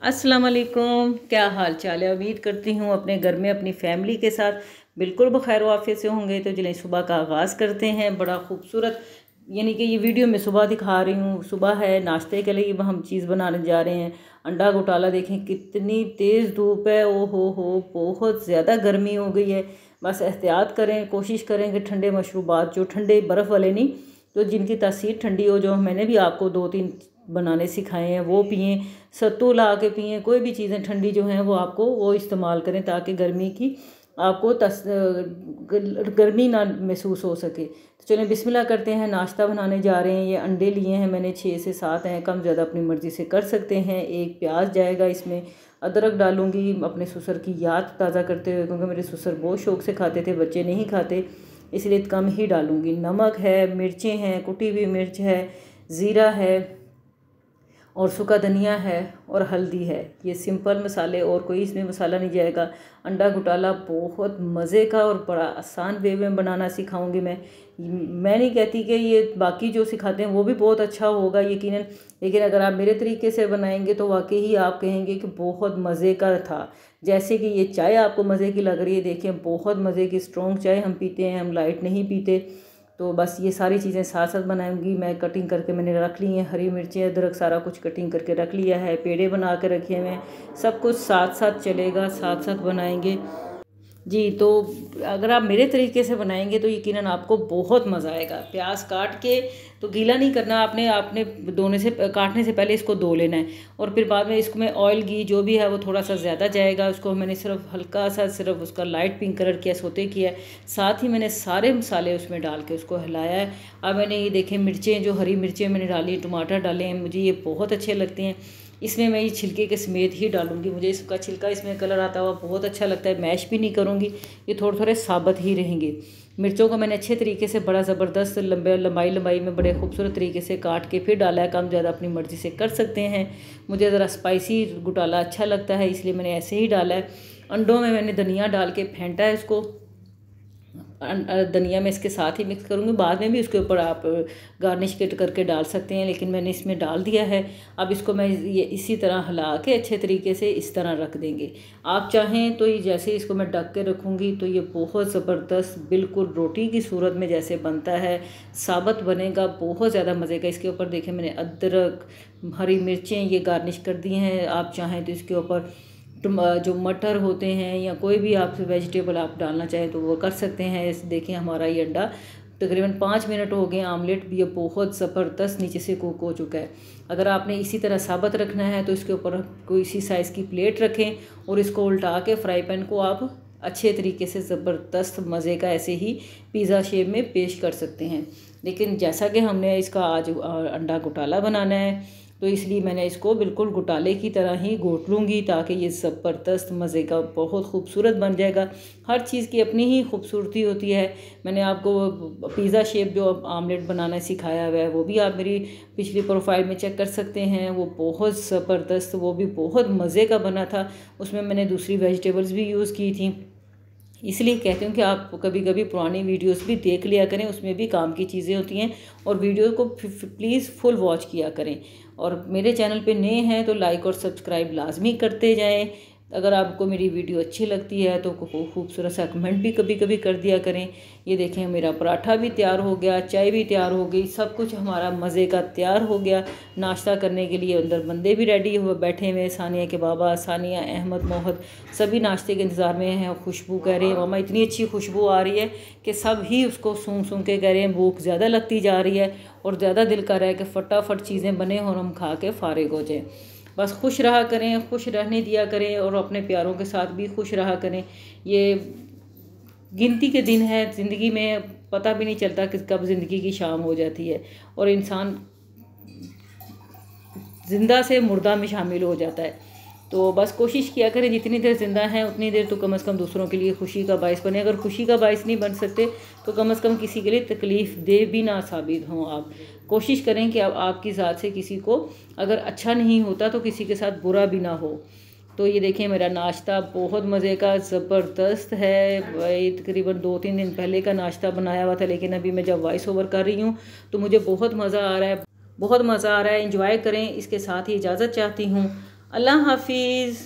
السلام علیکم، کیا حال چال ہے؟ امید کرتی ہوں اپنے گھر میں، اپنی فیملی کے ساتھ بالکل بخیر وافیت سے ہوں گے۔ تو چلیں صبح کا آغاز کرتے ہیں، بڑا خوبصورت یعنی کہ یہ ویڈیو میں صبح دکھا رہی ہوں۔ صبح ہے، ناشتے کے لیے ہم چیز بنانے جا رہے ہیں۔ انڈا گھوٹالا دیکھیں، کتنی تیز دھوپ ہے۔ او ہو ہو، بہت زیادہ گرمی ہو گئی ہے۔ بس احتیاط کریں، کوشش کریں کہ ٹھنڈے مشروبات، جو ٹھنڈے برف والے نہیں تو جن کی تاثیر ٹھنڈی ہو، جو میں نے بھی آپ کو دو تین بنانے سکھائے ہیں، وہ پئیں ستو لا کے پئیں کوئی بھی چیزیں ٹھنڈی جو ہیں وہ آپ کو وہ استعمال کریں تاکہ گرمی کی آپ کو تس، گرمی نہ محسوس ہو سکے۔ تو چلیں بسم اللہ کرتے ہیں، ناشتہ بنانے جا رہے ہیں، یہ انڈے لیے ہیں، میں نے چھ سے سات ہیں، کم زیادہ اپنی مرضی سے کر سکتے ہیں، ایک پیاز جائے گا اس میں، ادرک ڈالوں گی اپنے سسر کی یاد تازہ کرتے ہوئے، کیونکہ میرے سسر بہت شوق سے کھاتے تھے، بچے نہیں کھاتے، اس لیے کم ہی ڈالوں گی۔ نمک ہے، مرچیں ہیں، کٹی ہوئی مرچ ہے، زیرہ ہے۔ اور سکا دھنیا ہے اور ہلدی ہے۔ یہ سمپل مسالے اور کوئی اس میں مسالہ نہیں جائے گا۔ انڈا گھٹالا بہت مزے کا اور بڑا آسان وے میں بنانا سکھاؤں گی میں۔ میں نہیں کہتی کہ یہ باقی جو سکھاتے ہیں وہ بھی بہت اچھا ہوگا، یقیناً۔ لیکن اگر آپ میرے طریقے سے بنائیں گے تو واقعی ہی آپ کہیں گے کہ بہت مزے کا تھا۔ جیسے کہ یہ چائے آپ کو مزے کی لگ رہی ہے، دیکھیں بہت مزے کی اسٹرونگ چائے ہم پیتے ہیں، ہم لائٹ نہیں پیتے۔ تو بس یہ ساری چیزیں ساتھ ساتھ بنائیں گی۔ میں کٹنگ کر کے میں نے رکھ لی ہیں، ہری مرچیں، ادرک، سارا کچھ کٹنگ کر کے رکھ لیا ہے۔ پیڑے بنا کے رکھے ہوئے ہیں۔ سب کچھ ساتھ ساتھ چلے گا، ساتھ ساتھ بنائیں گے۔ جی تو اگر آپ میرے طریقے سے بنائیں گے تو یقیناً آپ کو بہت مزہ آئے گا۔ پیاز کاٹ کے تو گیلا نہیں کرنا، آپ نے آپ نے دونے سے، کاٹنے سے پہلے اس کو دو لینا ہے۔ اور پھر بعد میں اس کو میں آئل گھی جو بھی ہے وہ تھوڑا سا زیادہ جائے گا۔ اس کو میں نے صرف ہلکا سا، صرف اس کا لائٹ پنک کلر کیا، سوتے کیا ہے۔ ساتھ ہی میں نے سارے مسالے اس میں ڈال کے اس کو ہلایا ہے۔ اب میں نے یہ دیکھیں، مرچیں، جو ہری مرچیں میں نے ڈالی، ٹماٹر ڈالے ہیں، مجھے یہ بہت اچھے لگتے ہیں۔ اس میں میں یہ چھلکے کے سمیت ہی ڈالوں گی۔ مجھے اس کا چھلکا، اس میں کلر آتا ہوا بہت اچھا لگتا ہے، میش بھی نہیں کروں گی، یہ تھوڑے تھوڑے ثابت ہی رہیں گے۔ مرچوں کو میں نے اچھے طریقے سے بڑا زبردست لمبے، لمبائی لمبائی میں بڑے خوبصورت طریقے سے کاٹ کے پھر ڈالا ہے۔ کم زیادہ اپنی مرضی سے کر سکتے ہیں۔ مجھے ذرا اسپائسی گٹالا اچھا لگتا ہے، اس لیے میں نے ایسے ہی ڈالا ہے۔ انڈوں میں میں نے دھنیا ڈال کے پھینٹا ہے اس کو۔ دھنیا میں اس کے ساتھ ہی مکس کروں گی۔ بعد میں بھی اس کے اوپر آپ گارنش کٹ کر کے ڈال سکتے ہیں، لیکن میں نے اس میں ڈال دیا ہے۔ اب اس کو میں یہ اسی طرح ہلا کے اچھے طریقے سے اس طرح رکھ دیں گے۔ آپ چاہیں تو یہ جیسے اس کو میں ڈک کے رکھوں گی، تو یہ بہت زبردست، بالکل روٹی کی صورت میں جیسے بنتا ہے۔ ثابت بنے گا، بہت زیادہ مزے کا۔ اس کے اوپر دیکھیں، میں نے ادرک، ہری مرچیں یہ گارنش کر دی ہیں۔ آپ چاہیں تو اس کے اوپر جو مٹر ہوتے ہیں یا کوئی بھی آپ ویجیٹیبل آپ ڈالنا چاہیں تو وہ کر سکتے ہیں۔ دیکھیں ہمارا یہ انڈا تقریباً پانچ منٹ ہو گئے آملیٹ بھی یہ بہت زبردست نیچے سے کوک ہو چکا ہے۔ اگر آپ نے اسی طرح ثابت رکھنا ہے تو اس کے اوپر کوئی اسی سائز کی پلیٹ رکھیں اور اس کو الٹا کے فرائی پین کو آپ اچھے طریقے سے زبردست مزے کا ایسے ہی پیزا شیپ میں پیش کر سکتے ہیں۔ لیکن جیسا کہ ہم نے اس کا آج انڈا گھٹالا بنانا ہے تو اس لیے میں نے اس کو بالکل گٹالے کی طرح ہی گھوٹ لوں گی تاکہ یہ زبردست مزے کا بہت خوبصورت بن جائے گا۔ ہر چیز کی اپنی ہی خوبصورتی ہوتی ہے۔ میں نے آپ کو پیزا شیپ جو آملیٹ بنانا سکھایا ہوا ہے، وہ بھی آپ میری پچھلی پروفائل میں چیک کر سکتے ہیں۔ وہ بہت زبردست، وہ بھی بہت مزے کا بنا تھا۔ اس میں میں نے دوسری ویجیٹیبلز بھی یوز کی تھیں۔ اس لیے کہتے ہوں کہ آپ کبھی کبھی پرانی ویڈیوز بھی دیکھ لیا کریں۔ اس میں بھی کام کی چیزیں ہوتی ہیں اور ویڈیو کو پلیز فل واچ کیا کریں۔ اور میرے چینل پہ نئے ہیں تو لائک اور سبسکرائب لازمی کرتے جائیں۔ اگر آپ کو میری ویڈیو اچھی لگتی ہے تو خوبصورت سا کمنٹ بھی کبھی کبھی کر دیا کریں۔ یہ دیکھیں، میرا پراٹھا بھی تیار ہو گیا، چائے بھی تیار ہو گئی، سب کچھ ہمارا مزے کا تیار ہو گیا۔ ناشتہ کرنے کے لیے اندر بندے بھی ریڈی ہوئے بیٹھے ہوئے، ثانیہ کے بابا، ثانیہ احمد محد سبھی ناشتے کے انتظار میں ہیں، خوشبو کہہ رہے ہیں، ماما اتنی اچھی خوشبو آ رہی ہے کہ سب ہی اس کو سونگ سونگ کے کہہ رہے ہیں، بھوک زیادہ لگتی جا رہی ہے اور زیادہ دل کر رہا ہے کہ فٹافٹ چیزیں بنے اور ہم کھا کے فارغ ہو جائیں۔ بس خوش رہا کریں، خوش رہنے دیا کریں اور اپنے پیاروں کے ساتھ بھی خوش رہا کریں۔ یہ گنتی کے دن ہے زندگی میں پتہ بھی نہیں چلتا کہ کب زندگی کی شام ہو جاتی ہے اور انسان زندہ سے مردہ میں شامل ہو جاتا ہے۔ تو بس کوشش کیا کریں، جتنی دیر زندہ ہیں، اتنی دیر تو کم از کم دوسروں کے لیے خوشی کا باعث بنے اگر خوشی کا باعث نہیں بن سکتے، تو کم از کم کسی کے لیے تکلیف دے بھی نہ ثابت ہوں آپ۔ کوشش کریں کہ اب آپ کی ذات سے کسی کو اگر اچھا نہیں ہوتا تو کسی کے ساتھ برا بھی نہ ہو۔ تو یہ دیکھیں، میرا ناشتہ بہت مزے کا، زبردست ہے۔ تقریباً دو تین دن پہلے کا ناشتہ بنایا ہوا تھا، لیکن ابھی میں جب وائس اوور کر رہی ہوں تو مجھے بہت مزہ آ رہا ہے، بہت مزہ آ رہا ہے۔ انجوائے کریں، اس کے ساتھ ہی اجازت چاہتی ہوں۔ اللہ حافظ